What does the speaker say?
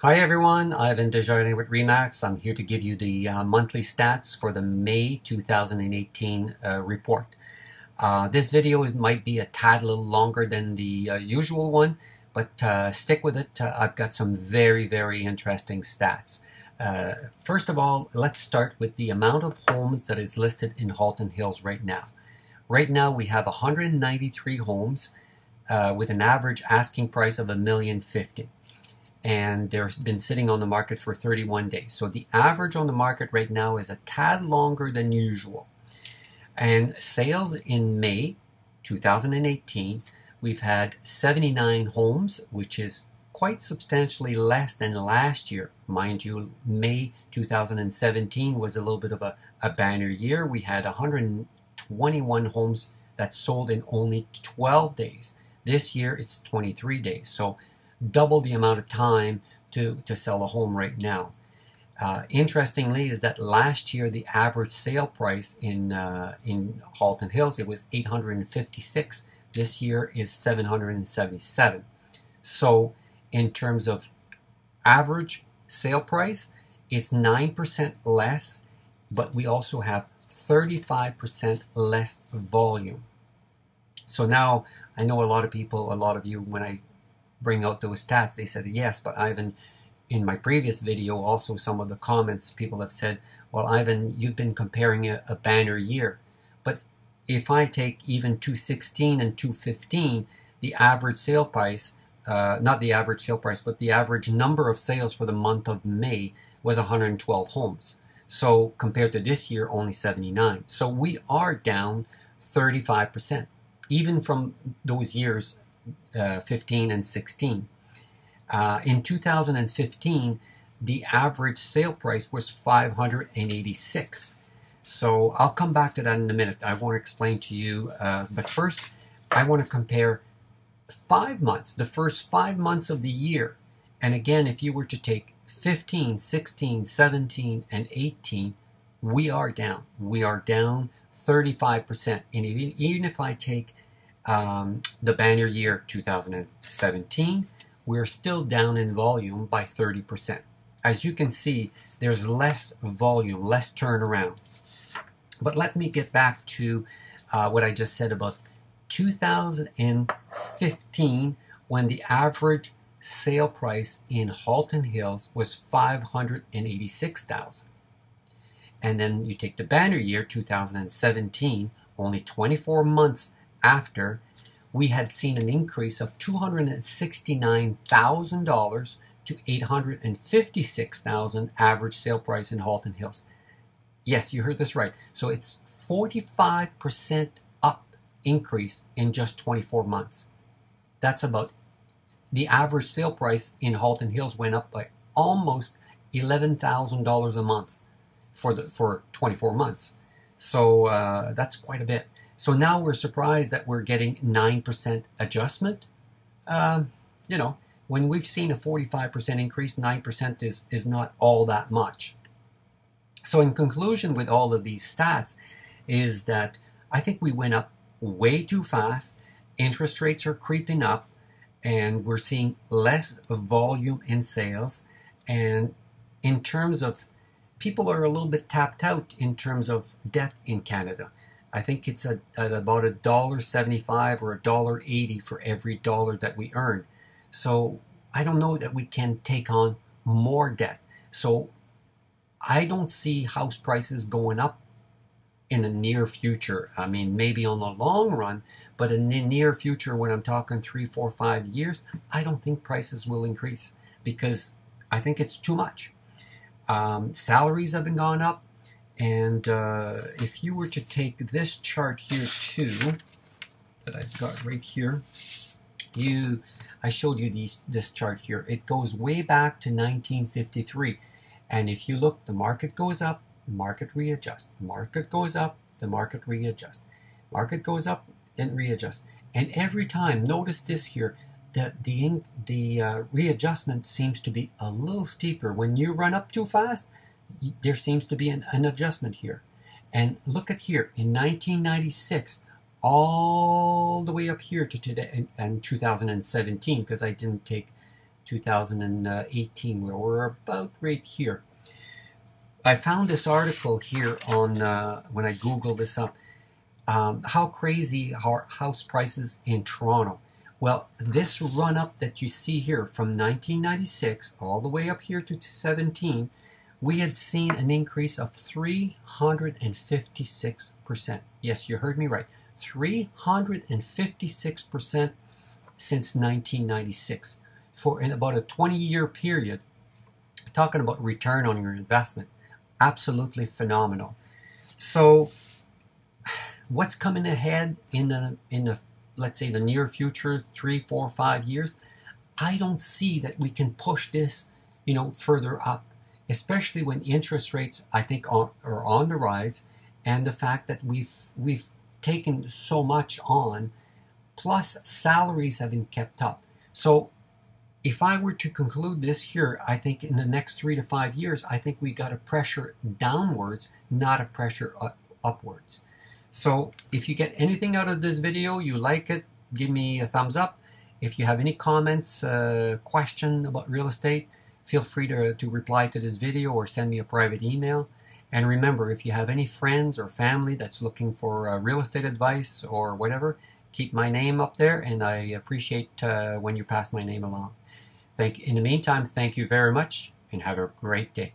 Hi everyone, Yvan Desjardins with Remax. I'm here to give you the uh, monthly stats for the May 2018 uh, report. Uh, this video might be a tad little longer than the uh, usual one, but uh, stick with it. Uh, I've got some very, very interesting stats. first of all, let's start with the amount of homes that is listed in Halton Hills right now. Right now we have 193 homes with an average asking price of a million fifty and they've been sitting on the market for 31 days. So the average on the market right now is a tad longer than usual. And sales in May 2018, we've had 79 homes, which is quite substantially less than last year. Mind you, May 2017 was a little bit of a, a banner year. We had 121 homes that sold in only 12 days. This year it's 23 days. So double the amount of time to, to sell a home right now. Uh, interestingly, is that last year the average sale price in uh, in Halton Hills it was 856. This year is 777. So, in terms of average sale price, it's nine percent less, but we also have 35% less volume. So now I know a lot of people, a lot of you, when I bring out those stats, they said yes, but Yvan, in my previous video, also some of the comments people have said, well, Yvan, you've been comparing a, a banner year. But if I take even 216 and 215, the average sale price, uh, not the average sale price, but the average number of sales for the month of May was 112 homes. So compared to this year, only 79. So we are down 35%, even from those years uh, 15 and 16. Uh, in 2015, the average sale price was 586. So I'll come back to that in a minute. I want to explain to you, uh, but first, I want to compare five months, the first five months of the year. And again, if you were to take 15, 16, 17, and 18, we are down. We are down 35%. And even, even if I take um, the banner year 2017, we're still down in volume by 30%. As you can see, there's less volume, less turnaround. But let me get back to uh, what I just said about 2015 when the average sale price in Halton Hills was 586,000. And then you take the banner year 2017, only 24 months after, we had seen an increase of $269,000 to $856,000 average sale price in Halton Hills. Yes, you heard this right. So it's 45% up increase in just 24 months. That's about the average sale price in Halton Hills went up by almost $11,000 a month for the for 24 months. So uh, that's quite a bit. So now we're surprised that we're getting 9% adjustment. Um, you know, when we've seen a 45% increase, 9% is, is not all that much. So, in conclusion, with all of these stats, is that I think we went up way too fast. Interest rates are creeping up, and we're seeing less volume in sales. And in terms of people are a little bit tapped out in terms of debt in Canada. I think it's a, at about a dollar seventy-five or a dollar eighty for every dollar that we earn. So I don't know that we can take on more debt. So I don't see house prices going up in the near future. I mean, maybe on the long run, but in the near future, when I'm talking three, four, five years, I don't think prices will increase because I think it's too much. Um, salaries have been gone up. And uh, if you were to take this chart here too, that I've got right here, you, I showed you these, this chart here. It goes way back to 1953. And if you look, the market goes up, market readjust. Market goes up, the market readjust. Market goes up and readjust. And every time, notice this here, that the, the uh, readjustment seems to be a little steeper. When you run up too fast, there seems to be an, an adjustment here. And look at here, in 1996, all the way up here to today, and, and 2017, because I didn't take 2018. We're about right here. I found this article here on uh, when I googled this up. Um, how crazy are house prices in Toronto? Well, this run up that you see here from 1996 all the way up here to 17, we had seen an increase of 356%. Yes, you heard me right. 356% since 1996 for in about a 20 year period. Talking about return on your investment, absolutely phenomenal. So, what's coming ahead in the in the let's say the near future, three, four, five years? I don't see that we can push this, you know, further up, especially when interest rates I think are, on the rise, and the fact that we've we've taken so much on, plus salaries haven't kept up. So if I were to conclude this here, I think in the next three to five years, I think we got a pressure downwards, not a pressure up, upwards. So if you get anything out of this video, you like it, give me a thumbs up. If you have any comments, uh, question about real estate, feel free to, to reply to this video or send me a private email. And remember, if you have any friends or family that's looking for uh, real estate advice or whatever, keep my name up there, and I appreciate uh, when you pass my name along. Thank. In the meantime, thank you very much, and have a great day.